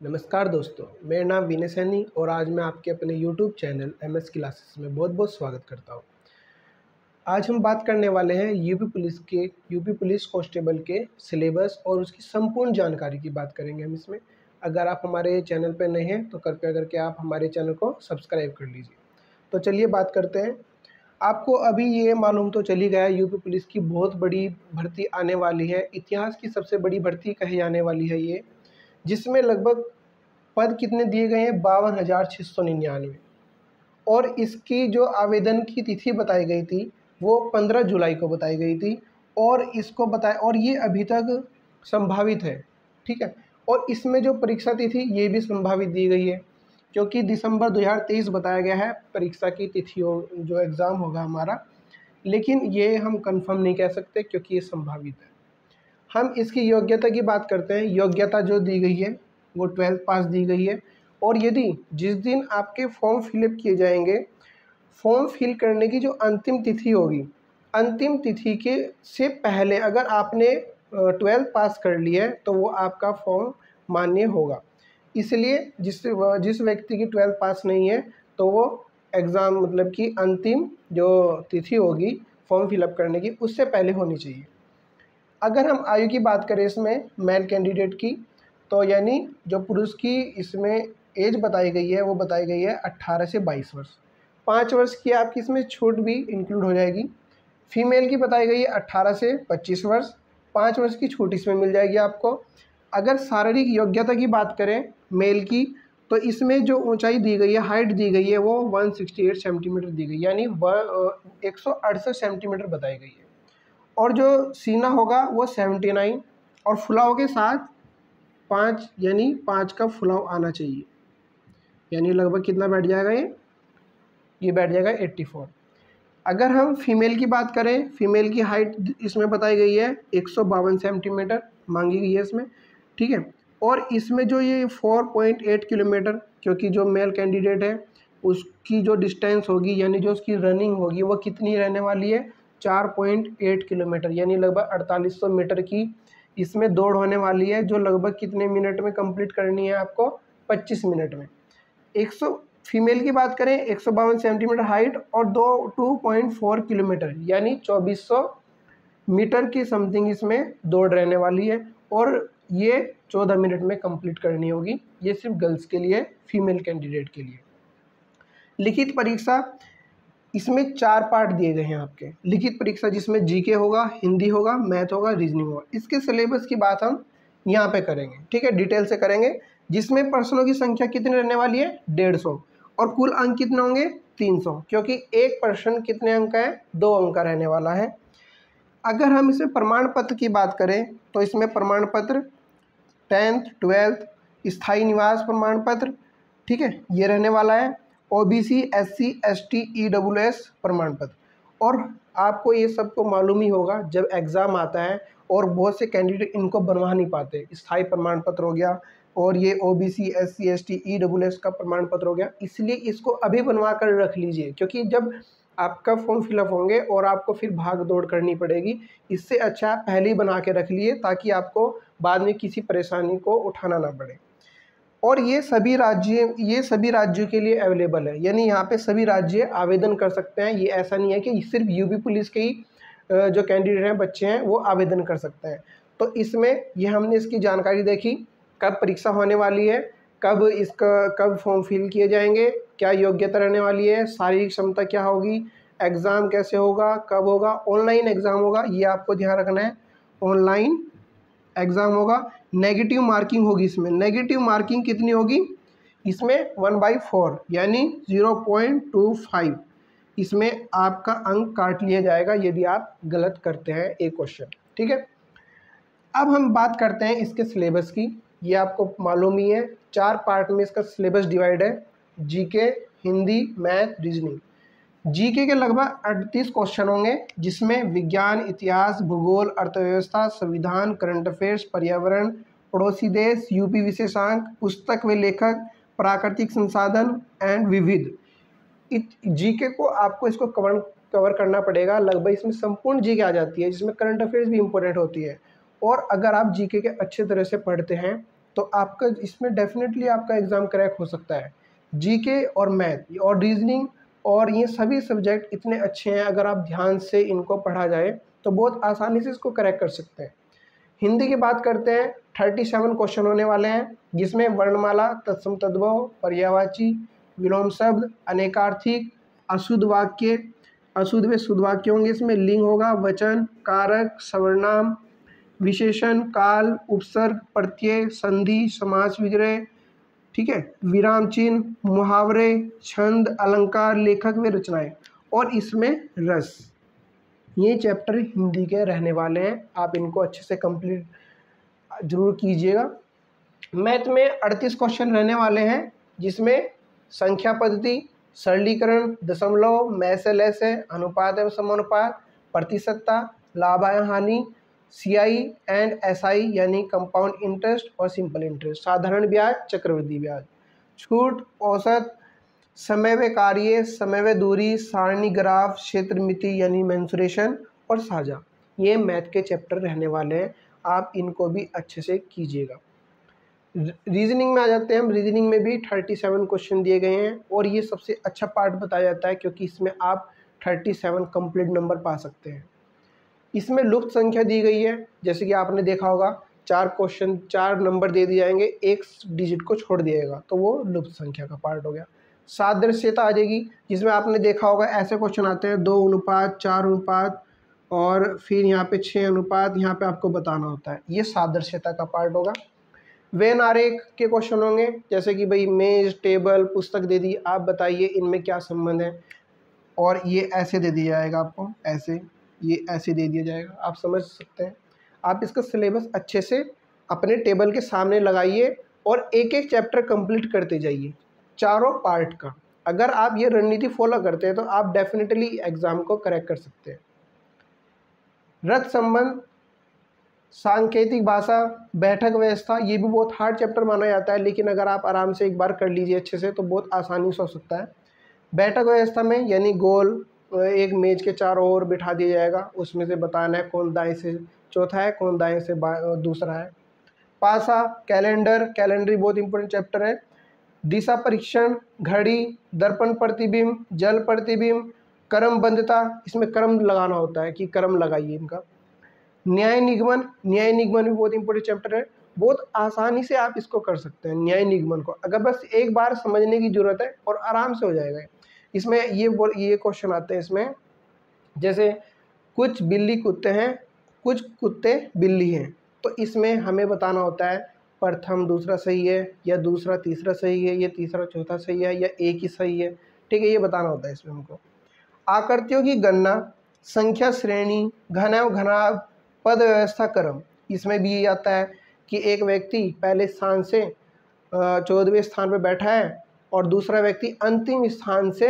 नमस्कार दोस्तों, मेरा नाम विनय सैनी और आज मैं आपके अपने YouTube channel M S classes में बहुत बहुत स्वागत करता हूँ। आज हम बात करने वाले हैं यूपी पुलिस के यूपी पुलिस कांस्टेबल के सिलेबस और उसकी संपूर्ण जानकारी की बात करेंगे हम इसमें। अगर आप हमारे चैनल पर नए हैं तो कृपया करके आप हमारे चैनल को सब्सक्राइब कर लीजिए। तो चलिए बात करते हैं। आपको अभी ये मालूम तो चली गया यूपी पुलिस की बहुत बड़ी भर्ती आने वाली है। इतिहास की सबसे बड़ी भर्ती कही जाने वाली है ये। जिसमें लगभग पद कितने दिए गए हैं? बावन हज़ार छः सौ निन्यानवे। और इसकी जो आवेदन की तिथि बताई गई थी, वो पंद्रह जुलाई को बताई गई थी। और इसको बताया और ये अभी तक संभावित है, ठीक है? और इसमें जो परीक्षा तिथि, ये भी संभावित दी गई है, क्योंकि दिसंबर 2023 बताया गया है, परीक्षा की तिथि जो एग्ज़ाम होगा हमारा। लेकिन ये हम कंफर्म नहीं कह सकते, क्योंकि ये संभावित है। हम इसकी योग्यता की बात करते हैं। योग्यता जो दी गई है, वो ट्वेल्थ पास दी गई है। और यदि जिस दिन आपके फॉर्म फिलअप किए जाएँगे, फॉर्म फिल करने की जो अंतिम तिथि होगी, अंतिम तिथि के से पहले अगर आपने ट्वेल्थ पास कर लिया है तो वो आपका फॉर्म मान्य होगा। इसलिए जिस जिस व्यक्ति की ट्वेल्थ पास नहीं है तो वो एग्ज़ाम मतलब कि अंतिम जो तिथि होगी, फॉर्म फिलअप करने की, उससे पहले होनी चाहिए। अगर हम आयु की बात करें इसमें मेल कैंडिडेट की तो यानी जो पुरुष की इसमें एज बताई गई है, वो बताई गई है अट्ठारह से बाईस वर्ष। पाँच वर्ष की आपकी इसमें छूट भी इंक्लूड हो जाएगी। फीमेल की बताई गई है अट्ठारह से पच्चीस वर्ष। पाँच वर्ष की छूट इसमें मिल जाएगी आपको। अगर शारीरिक योग्यता की बात करें मेल की तो इसमें जो ऊंचाई दी गई है हाइट दी गई है, वो 168 सेंटीमीटर दी गई यानी एक सौ अड़सठ सेंटीमीटर बताई गई है। और जो सीना होगा वो सेवेंटी नाइन और फुलाव के साथ पाँच, यानी पाँच का फुलाव आना चाहिए। यानी लगभग कितना बैठ जाएगा ये? ये बैठ जाएगा एट्टी फोर। अगर हम फीमेल की बात करें, फीमेल की हाइट इसमें बताई गई है, एक सौ बावन सेंटीमीटर मांगी गई है इसमें, ठीक है? और इसमें जो ये फोर पॉइंट एट किलोमीटर, क्योंकि जो मेल कैंडिडेट है, उसकी जो डिस्टेंस होगी, यानी जो उसकी रनिंग होगी, वो कितनी रहने वाली है? चार पॉइंट एट किलोमीटर, यानी लगभग अड़तालीस सौ मीटर की इसमें दौड़ होने वाली है, जो लगभग कितने मिनट में कंप्लीट करनी है आपको? पच्चीस मिनट में। एक सौ, फीमेल की बात करें, एक सौ बावन सेंटीमीटर हाइट और दो, टू पॉइंट फोर किलोमीटर, यानी चौबीस सौ मीटर की समथिंग इसमें दौड़ रहने वाली है, और ये चौदह मिनट में कंप्लीट करनी होगी। ये सिर्फ़ गर्ल्स के लिए, फीमेल कैंडिडेट के लिए। लिखित परीक्षा इसमें चार पार्ट दिए गए हैं आपके। लिखित परीक्षा जिसमें जीके होगा, हिंदी होगा, मैथ होगा, रीजनिंग होगा। इसके सिलेबस की बात हम यहाँ पे करेंगे, ठीक है? डिटेल से करेंगे, जिसमें पर्सनों की संख्या कितनी रहने वाली है? डेढ़ सौ। और कुल अंक कितने होंगे? तीन सौ। क्योंकि एक पर्सन कितने अंक का है? दो अंक का रहने वाला है। अगर हम इसमें प्रमाण पत्र की बात करें तो इसमें प्रमाण पत्र, टेंथ, ट्वेल्थ, स्थायी निवास प्रमाण पत्र, ठीक है? ये रहने वाला है। O B C S C S T E W S प्रमाण पत्र और आपको ये सब तो मालूम ही होगा, जब एग्ज़ाम आता है और बहुत से कैंडिडेट इनको बनवा नहीं पाते। स्थायी प्रमाण पत्र हो गया और ये O B C S C S T E W S का प्रमाण पत्र हो गया। इसलिए इसको अभी बनवा कर रख लीजिए, क्योंकि जब आपका फॉर्म फिलअप होंगे और आपको फिर भाग दौड़ करनी पड़ेगी, इससे अच्छा पहले ही बना के रख लिए ताकि आपको बाद में किसी परेशानी को उठाना ना पड़े। और ये सभी राज्य, ये सभी राज्यों के लिए अवेलेबल है। यानी यहाँ पे सभी राज्य आवेदन कर सकते हैं। ये ऐसा नहीं है कि सिर्फ़ यूपी पुलिस के ही जो कैंडिडेट हैं, बच्चे हैं, वो आवेदन कर सकते हैं। तो इसमें ये हमने इसकी जानकारी देखी, कब परीक्षा होने वाली है, कब इसका, कब फॉर्म फिल किए जाएँगे, क्या योग्यता रहने वाली है, शारीरिक क्षमता क्या होगी एग्ज़ाम कैसे होगा, कब होगा ऑनलाइन एग्ज़ाम होगा, ये आपको ध्यान रखना है। ऑनलाइन एग्ज़ाम होगा। नेगेटिव मार्किंग होगी इसमें। नेगेटिव मार्किंग कितनी होगी? इसमें वन बाई फोर, यानी ज़ीरो पॉइंट टू फाइव। इसमें आपका अंक काट लिया जाएगा यदि आप गलत करते हैं एक क्वेश्चन, ठीक है? अब हम बात करते हैं इसके सिलेबस की। ये आपको मालूम ही है, चार पार्ट में इसका सिलेबस डिवाइड है, GK, Hindi, math, reasoning. GK के लगभग अड़तीस क्वेश्चन होंगे, जिसमें विज्ञान, इतिहास, भूगोल, अर्थव्यवस्था, संविधान करंट अफेयर्स पर्यावरण, पड़ोसी देश यूपी विशेषांक, पुस्तक व लेखक, प्राकृतिक संसाधन एंड विविध। जीके को आपको इसको कवर कवर करना पड़ेगा। लगभग इसमें संपूर्ण जीके आ जाती है, जिसमें करंट अफेयर्स भी इंपॉर्टेंट होती है। और अगर आप जीके के अच्छे तरह से पढ़ते हैं तो आपका, इसमें डेफिनेटली आपका एग्ज़ाम क्रैक हो सकता है। जीके और मैथ और रीजनिंग और ये सभी सब्जेक्ट इतने अच्छे हैं, अगर आप ध्यान से इनको पढ़ा जाए तो बहुत आसानी से इसको करेक्ट कर सकते हैं। हिंदी की बात करते हैं थर्टी सेवन क्वेश्चन होने वाले हैं, जिसमें वर्णमाला, तत्सम तद्भव, पर्यावाची, विलोम शब्द, अनेकार्थिक, अशुद्ध वाक्य, अशुद्ध व शुद्ध वाक्य होंगे, इसमें लिंग होगा, वचन, कारक, सवर्णाम, विशेषण, काल, उपसर्ग, प्रत्यय, संधि, समास विग्रह ठीक है? विराम चिन्ह, मुहावरे, छंद, अलंकार, लेखक व रचनाएँ और इसमें रस। ये चैप्टर हिंदी के रहने वाले हैं। आप इनको अच्छे से कंप्लीट ज़रूर कीजिएगा। मैथ में अड़तीस क्वेश्चन रहने वाले हैं, जिसमें संख्या पद्धति, सरलीकरण, दशमलव मैसेल ऐसे अनुपात एवं समानुपात, प्रतिशतता, लाभ हानि सी आई एंड एस आई यानी कंपाउंड इंटरेस्ट और सिंपल इंटरेस्ट साधारण ब्याज, चक्रवृद्धि ब्याज। छूट, औसत, समय व कार्य, समय व दूरी, सारणी ग्राफ, क्षेत्र मिति यानी मैंसुरेशन और साझा। ये मैथ के चैप्टर रहने वाले हैं। आप इनको भी अच्छे से कीजिएगा। रीजनिंग में आ जाते हैं। हम रीजनिंग में भी थर्टी सेवन क्वेश्चन दिए गए हैं और ये सबसे अच्छा पार्ट बताया जाता है क्योंकि इसमें आप थर्टी सेवन कंप्लीट नंबर पा सकते हैं। इसमें लुप्त संख्या दी गई है। जैसे कि आपने देखा होगा, चार क्वेश्चन चार नंबर दे दिए जाएँगे, एक डिजिट को छोड़ दिएगा तो वो लुप्त संख्या का पार्ट हो गया। सादृश्यता आ जाएगी, जिसमें आपने देखा होगा, ऐसे क्वेश्चन आते हैं, दो अनुपात, चार अनुपात, और फिर यहाँ पे छः अनुपात, यहाँ पे आपको बताना होता है। ये सादृश्यता का पार्ट होगा। वेन आरेख के क्वेश्चन होंगे, जैसे कि भाई मेज, टेबल, पुस्तक दे दी, आप बताइए इनमें क्या संबंध है। और ये ऐसे दे दिया जाएगा आपको, ऐसे। ये ऐसे दे दिया जाएगा। आप समझ सकते हैं। आप इसका सिलेबस अच्छे से अपने टेबल के सामने लगाइए और एक एक चैप्टर कंप्लीट करते जाइए। चारों पार्ट का। अगर आप ये रणनीति फॉलो करते हैं तो आप डेफिनेटली एग्ज़ाम को करेक्ट कर सकते हैं। रथ संबंध, सांकेतिक भाषा, बैठक व्यवस्था, ये भी बहुत हार्ड चैप्टर माना जाता है, लेकिन अगर आप आराम से एक बार कर लीजिए अच्छे से तो बहुत आसानी से हो सकता है। बैठक व्यवस्था में, यानी गोल एक मेज के चारों ओर बिठा दिया जाएगा। उसमें से बताना है कौन दाएँ से चौथा है, कौन दाएँ से दूसरा है। पासा, कैलेंडर कैलेंडर बहुत इंपॉर्टेंट चैप्टर है। दिशा परीक्षण, घड़ी, दर्पण प्रतिबिंब, जल प्रतिबिंब, कर्म बंधता। इसमें कर्म लगाना होता है कि कर्म लगाइए इनका। न्याय निगमन न्याय निगमन भी बहुत इंपॉर्टेंट चैप्टर है। बहुत आसानी से आप इसको कर सकते हैं, न्याय निगमन को। अगर बस एक बार समझने की ज़रूरत है और आराम से हो जाएगा। इसमें ये बोल, ये क्वेश्चन आते हैं इसमें। जैसे, कुछ बिल्ली कुत्ते हैं, कुछ कुत्ते बिल्ली हैं। तो इसमें हमें बताना होता है, प्रथम दूसरा सही है, या दूसरा तीसरा सही है, या तीसरा चौथा सही है, या एक ही सही है। ठीक है, ये बताना होता है इसमें हमको। आकृतियों की गणना, संख्या श्रेणी घनाव घना पद व्यवस्था क्रम। इसमें भी ये आता है कि एक व्यक्ति पहले स्थान से चौदहवें स्थान पर बैठा है और दूसरा व्यक्ति अंतिम स्थान से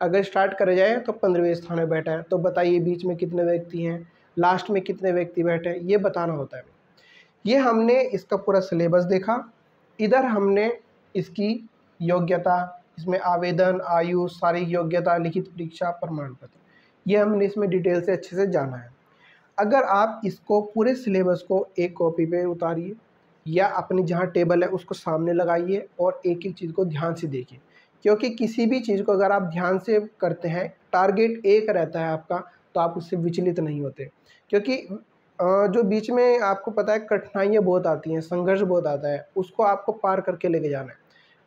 अगर स्टार्ट करे जाए तो पंद्रहवें स्थान में बैठा है। तो बताइए बीच में कितने व्यक्ति हैं लास्ट में कितने व्यक्ति बैठे हैं, ये बताना होता है। ये हमने इसका पूरा सिलेबस देखा। इधर हमने इसकी योग्यता, इसमें आवेदन, आयु सारी योग्यता, लिखित परीक्षा प्रमाण पत्र ये हमने इसमें डिटेल से अच्छे से जाना है। अगर आप इसको पूरे सिलेबस को एक कॉपी पे उतारिए या अपनी जहाँ टेबल है उसको सामने लगाइए और एक एक चीज़ को ध्यान से देखिए। क्योंकि किसी भी चीज़ को अगर आप ध्यान से करते हैं, टारगेट एक रहता है आपका तो आप उससे विचलित नहीं होते। क्योंकि जो बीच में आपको पता है कठिनाइयाँ बहुत आती हैं, संघर्ष बहुत आता है, उसको आपको पार करके लेके जाना है।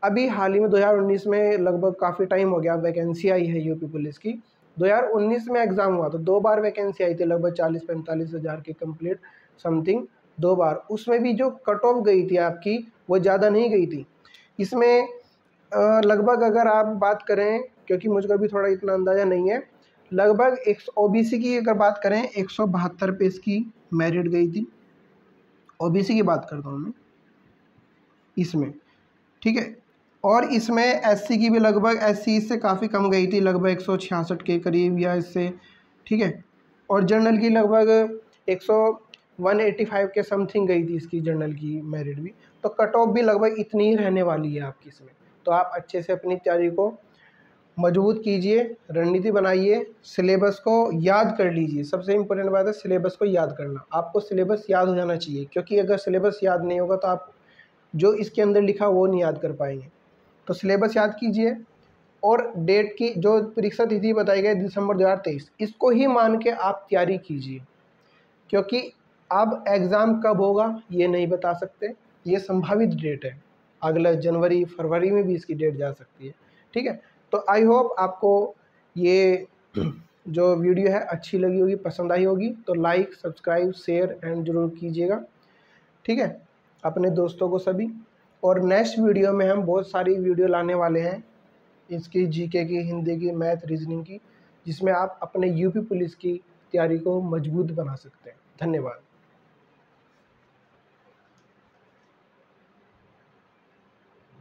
अभी हाल ही में 2019 में लगभग काफ़ी टाइम हो गया वैकेंसी आई है यूपी पुलिस की। 2019 में एग्ज़ाम हुआ तो दो बार वैकेंसी आई थी, लगभग चालीस पैंतालीस हज़ार की कंप्लीट समथिंग। दो बार। उसमें भी जो कट ऑफ़ गई थी आपकी, वो ज़्यादा नहीं गई थी। इसमें लगभग अगर आप बात करें, क्योंकि मुझको अभी थोड़ा इतना अंदाज़ा नहीं है, लगभग एक ओ की अगर बात करें, एक सौ बहत्तर इसकी मेरिट गई थी। ओबीसी की बात करता हूँ मैं। इसमें, ठीक है? और इसमें एससी की भी लगभग एससी इससे काफ़ी कम गई थी, लगभग एक सौ छियासठ के करीब या इससे, ठीक है? और जनरल की लगभग एक सौ वन एटी फाइव के समथिंग गई थी इसकी जर्नल की मेरिट भी। तो कट ऑफ़ भी लगभग इतनी ही रहने वाली है आपकी इसमें। तो आप अच्छे से अपनी तैयारी को मज़बूत कीजिए, रणनीति बनाइए सिलेबस को याद कर लीजिए। सबसे इम्पोर्टेंट बात है सिलेबस को याद करना। आपको सिलेबस याद हो जाना चाहिए, क्योंकि अगर सिलेबस याद नहीं होगा तो आप जो इसके अंदर लिखा वो नहीं याद कर पाएँगे। तो सिलेबस याद कीजिए और डेट की जो परीक्षा तिथि बताई गई दिसंबर 2023 इसको ही मान के आप तैयारी कीजिए। क्योंकि अब एग्ज़ाम कब होगा ये नहीं बता सकते। ये संभावित डेट है। अगले जनवरी, फरवरी में भी इसकी डेट जा सकती है। ठीक है? तो आई होप आपको ये जो वीडियो है अच्छी लगी होगी, पसंद आई होगी। तो लाइक, सब्सक्राइब, शेयर एंड ज़रूर कीजिएगा। ठीक है? अपने दोस्तों को सभी। और नेक्स्ट वीडियो में हम बहुत सारी वीडियो लाने वाले हैं। इसकी जीके की, हिंदी की, मैथ, रीजनिंग की, जिसमें आप अपने यूपी पुलिस की तैयारी को मज़बूत बना सकते हैं। धन्यवाद।